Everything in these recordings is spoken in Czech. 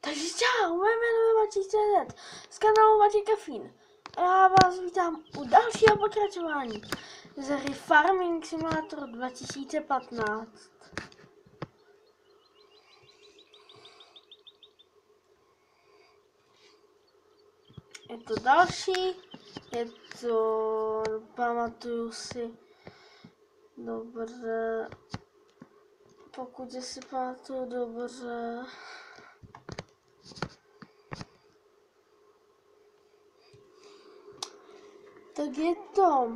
Takže čau, moje jméno je Matěj CZ z kanálu Matěj Kafín. A já vás vítám u dalšího pokračování z hry Farming Simulator 2015. Je to další, je to, pamatuju si, dobře, pokud si pamatuju dobře, tak je to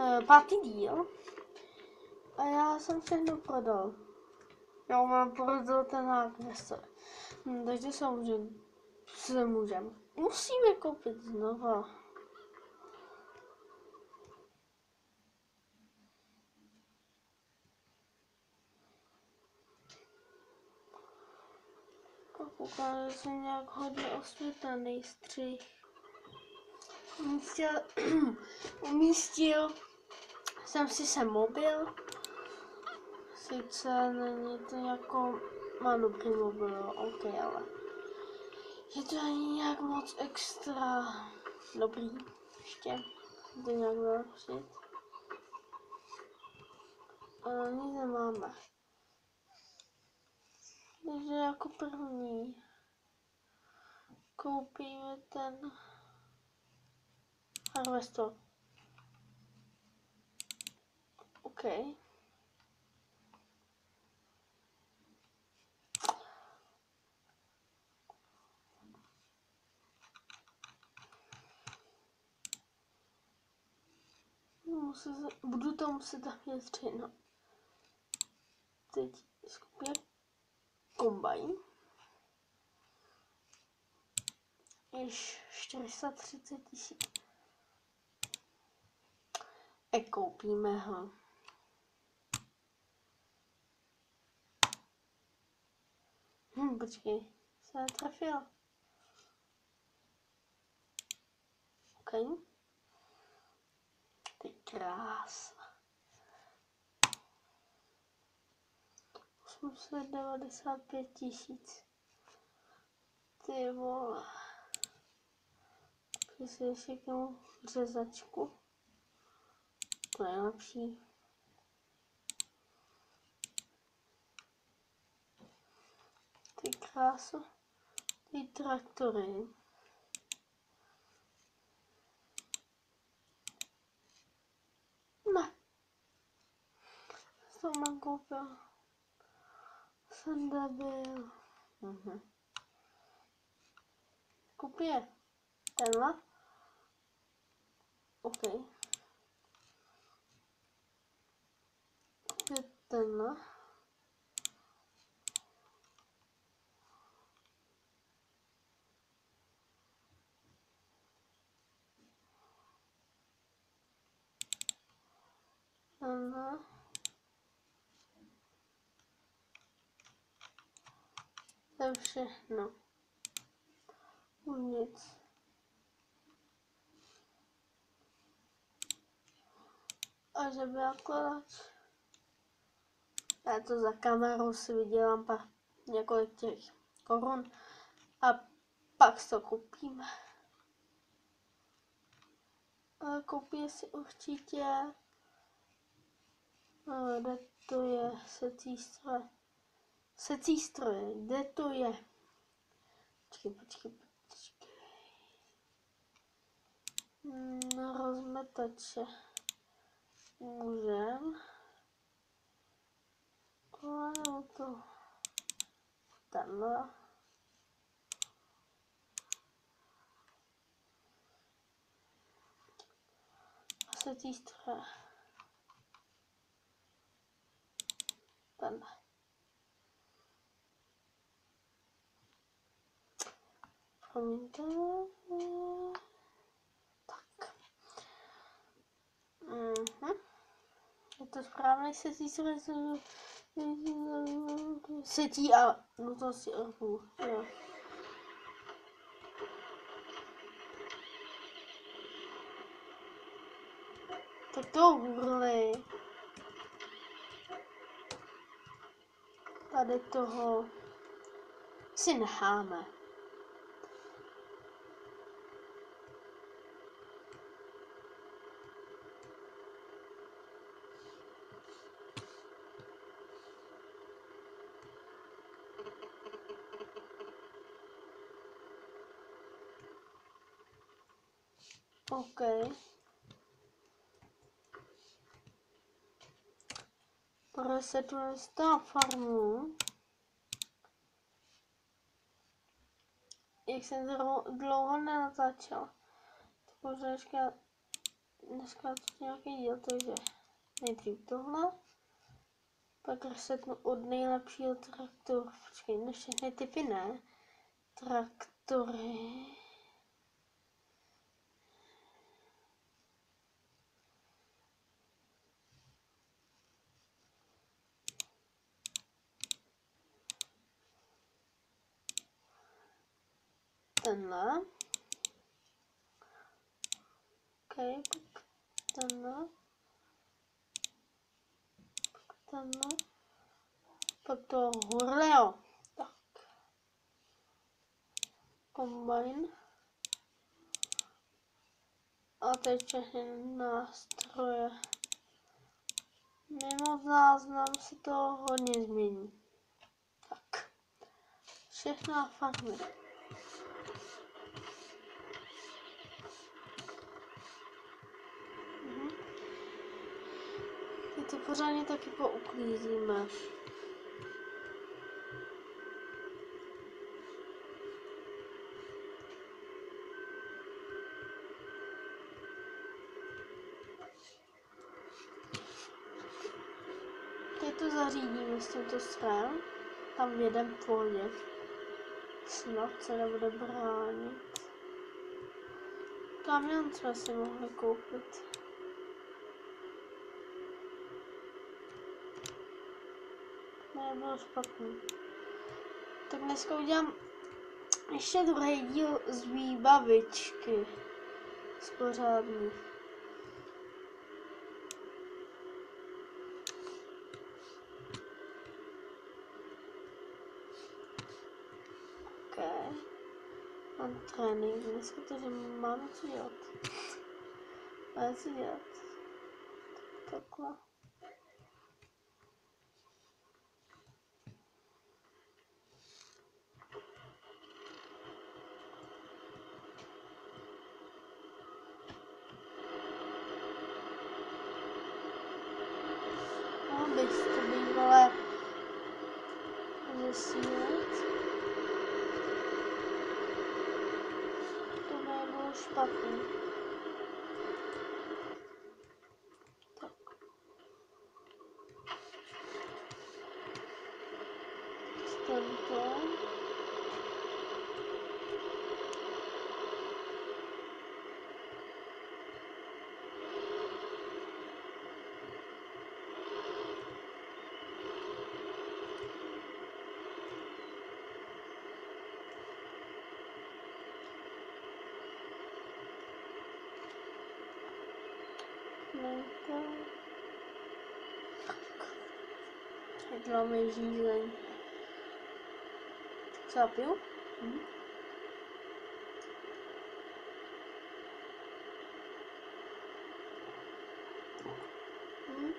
eh, pátý díl a já jsem všechno prodal. Já mám prodal ten agresor. Hm, takže samozřejmě se můžeme. Musíme koupit znova. Koukám, jsem nějak hodně osvětlený střih umístil, umístil jsem si sem mobil. Sice není to jako, má dobrý mobil, ok, ale je to ani nějak moc extra dobrý ještě, to nějak vylepšit. Ale nic nemáme. Takže jako první koupíme ten Harvestor. OK. Muset, budu to muset dát střihnout. Teď skupě kombajn. Již 430 tisíc. E koupíme ho. Hm, počkej, se netrefil. OK. Ty krása. 895 tisíc. Ty vole. Přesně ještě k řezačku to je lepší. Ty krásu, ty traktory. Ne. Co mám koupil? Jsem debil. Mhm. Kupě. Tenhle? OK. Tenhle. Tenhle. To je všechno. Nic. A že by akorát já to za kamerou si vydělám pár několik těch korun a pak to koupíme. Ale koupí si určitě kde to je secí stroje. Secí stroje, kde to je? Počkej, počkej, počkej. No, rozmetače. Můžem. Ano, to tenhle. Asi tý stroje. Tenhle. Promiňte. Tak. Mhm. Je to správně se získat Setí a nutnosti elfů, jo. Tak to hurli. tady toho si necháme. OK. Resetujeme toho farmu. Jak jsem dlouho nenatáčel. Tak možná dneska, dneska to nějaký díl, takže nejdřív tohle. Pak resetnu od nejlepšího traktoru. Počkej, ne všechny typy ne. Traktory. Tenhle. OK, pak tenhle. Pak tenhle. Pak to Hurleo. Tak. Combine. A teď všechny nástroje. Mimo záznam se to hodně změní. Tak. Všechna farmy. To pořádně taky pouklízíme. Teď to zařídíme s tímto strém. Tam jeden půjde. Snad se nebude bránit. Kamion jsme si mohli koupit. Nebylo špatný. Tak dneska udělám ještě druhý díl z výbavičky. Z pořádný. Okay. Mám trénink dneska, takže mám co dělat. Máme co dělat. Tak, takhle. helpful. Lenka. Teď máme žízeň. Zapiju? Hm. Hm.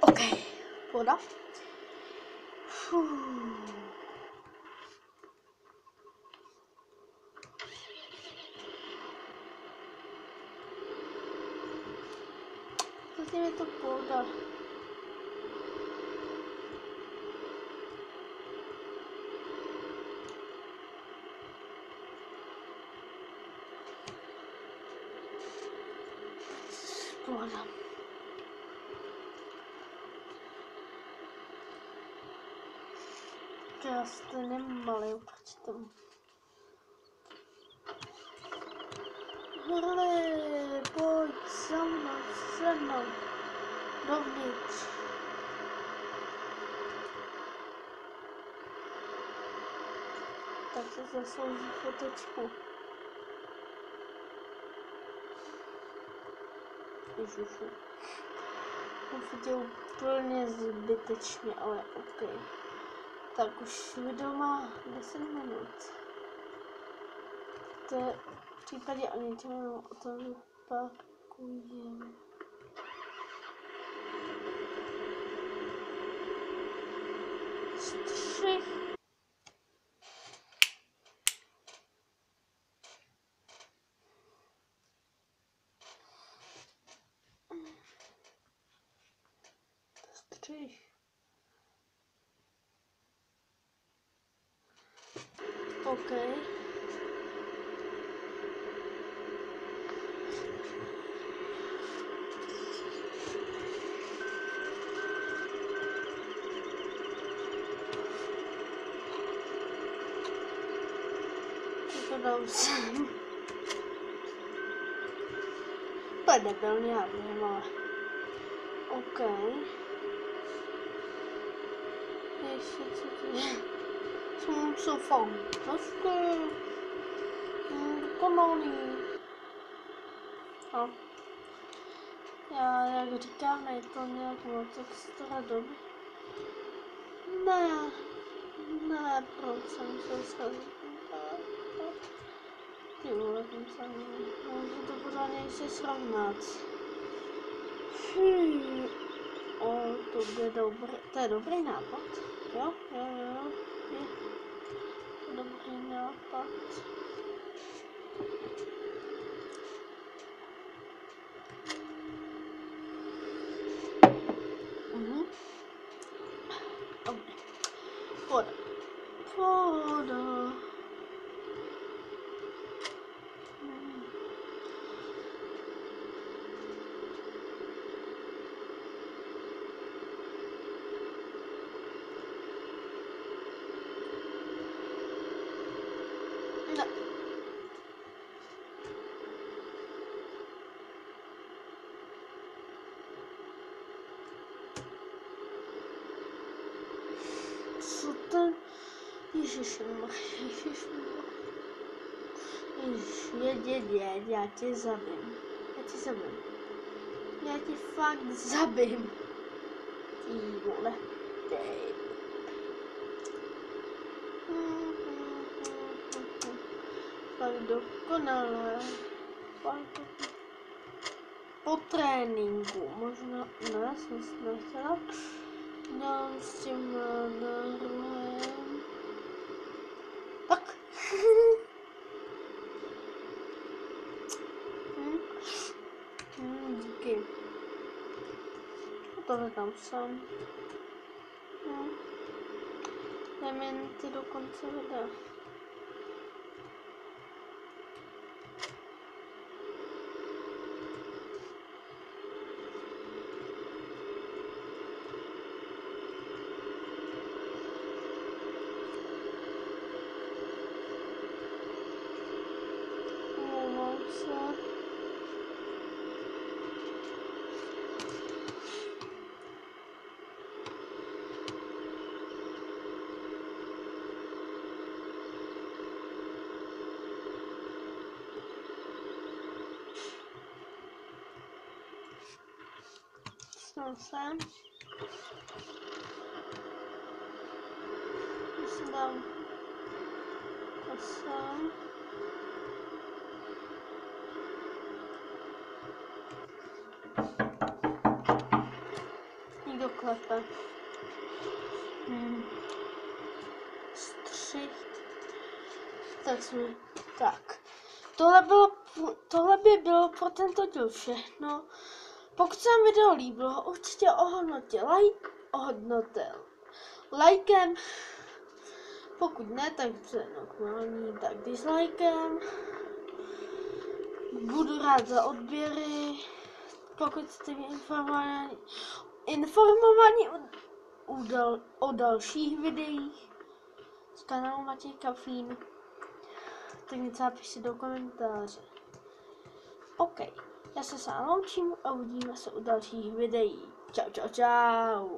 OK, voda. Fuh. Zatím je to pohoda. Pohoda. Krásný malý počtem. Hele, pojď za mnou, se mnou, dovnitř. Tak se zaslouží fotečku. Ježiši. Musíte úplně zbytečně, ale OK. Tak už video má 10 minut. To je v případě ani tím o to vypakujeme. Střih. Střih. OK. To dám sem. To je debilní, já vím, ale... OK. Ještě co to je? Jsem so fantastické. Dokonalý. A já, jak říkám, je to nějak moc extra dobrý. Ne, ne, proč jsem se srazil. Ty vole, jsem se můžu to pořádně ještě srovnat. Hmm. O, to bude dobrý, to je dobrý nápad. Jo, jo, jo, je to dobrý nápad. Mhm. Dobrý. Voda. Voda. Mhm. Ne. Co ten... Ježišmarja, ježišmarja. Ježiš, jeď, jeď, jeď, já tě zabím. Já tě zabím. Já tě fakt zabím. Ty vole. Ty. Fakt dokonalé. Fakt dokonalé. Po tréninku, možná, ne, jsem si nechtěla. Dám s tím nádherem. Tak. Hm. Hm, díky. Tohle tam jsem. Hm. Mi ty do konce Dám to sem. Někdo klepe. Hmm. Tak jsme, tak. Tohle, bylo, tohle by bylo pro tento díl všechno. Pokud se vám video líbilo, určitě ohodnotil like, ohodnotil lajkem. Pokud ne, tak je normální, tak dislikem. Budu rád za odběry. Pokud jste informovaní, informovaní o, o, dal, o dalších videích z kanálu Matěj Kafín, tak něco napište do komentáře. OK, 要是上楼听，哦，你们收到题，没得叫叫叫。